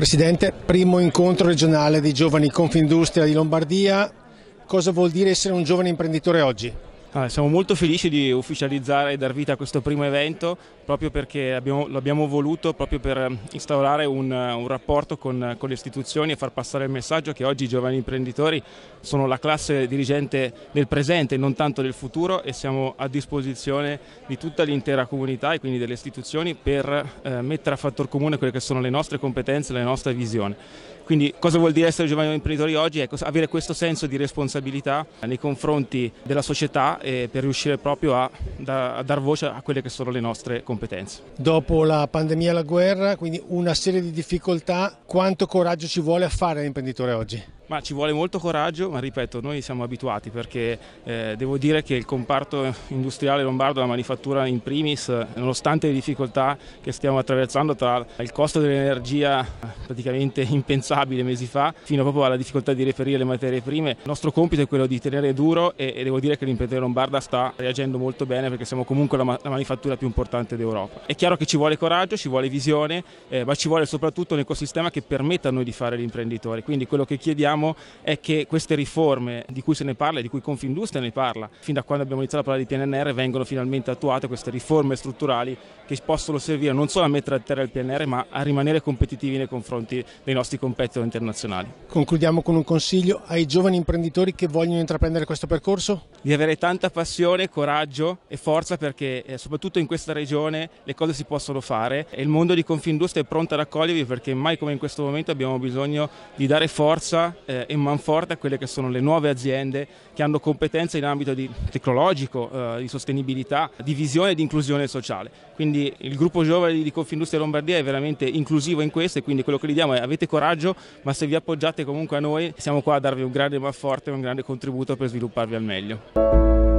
Presidente, primo incontro regionale dei giovani Confindustria di Lombardia. Cosa vuol dire essere un giovane imprenditore oggi? Siamo molto felici di ufficializzare e dar vita a questo primo evento proprio perché abbiamo, l'abbiamo voluto proprio per eh, instaurare un, un rapporto con, con, le istituzioni e far passare il messaggio che oggi i giovani imprenditori sono la classe dirigente del presente, non tanto del futuro e siamo a disposizione di tutta l'intera comunità e quindi delle istituzioni per eh, mettere a fattor comune quelle che sono le nostre competenze e la nostra visione. Quindi cosa vuol dire essere giovani imprenditori oggi? Ecco, avere questo senso di responsabilità nei confronti della società eh, per riuscire proprio a, da, a, dar voce a quelle che sono le nostre competenze. Dopo la pandemia e la guerra, quindi una serie di difficoltà, quanto coraggio ci vuole a fare l'imprenditore oggi? Ma ci vuole molto coraggio, ma ripeto, noi siamo abituati perché eh, devo dire che il comparto industriale lombardo, la manifattura in primis, nonostante le difficoltà che stiamo attraversando tra il costo dell'energia praticamente impensabile mesi fa, fino proprio alla difficoltà di reperire le materie prime, il nostro compito è quello di tenere duro e, e devo dire che l'imprenditore lombarda sta reagendo molto bene perché siamo comunque la, la manifattura più importante d'Europa. È chiaro che ci vuole coraggio, ci vuole visione, eh, ma ci vuole soprattutto un ecosistema che permetta a noi di fare l'imprenditore, quindi quello che chiediamo chiediamo è che queste riforme di cui se ne parla e di cui Confindustria ne parla, fin da quando abbiamo iniziato a parlare di PNR, vengano finalmente attuate queste riforme strutturali che possono servire non solo a mettere a terra il PNR ma a rimanere competitivi nei confronti dei nostri competitor internazionali. Concludiamo con un consiglio ai giovani imprenditori che vogliono intraprendere questo percorso? Di avere tanta passione, coraggio e forza perché eh, soprattutto in questa regione le cose si possono fare e il mondo di Confindustria è pronto ad accogliervi perché mai come in questo momento abbiamo bisogno di dare forza eh, e a quelle che sono le nuove aziende che hanno competenze in ambito di tecnologico, eh, di sostenibilità, di visione e di inclusione sociale. Quindi il gruppo giovane di Confindustria Lombardia è veramente inclusivo in questo e quindi quello che gli diamo è avete coraggio, ma se vi appoggiate comunque a noi siamo qua a darvi un grande manforte e un grande contributo per svilupparvi al meglio.